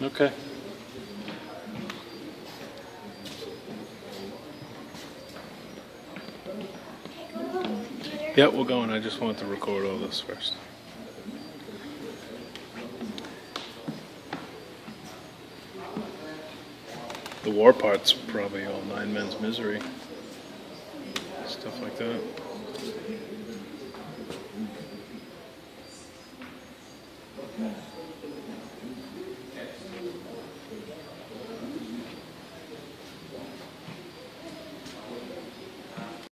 Okay. Yeah, we're going. I just want to record all this first. The war part's probably all Nine Men's Misery. Stuff like that. Yeah.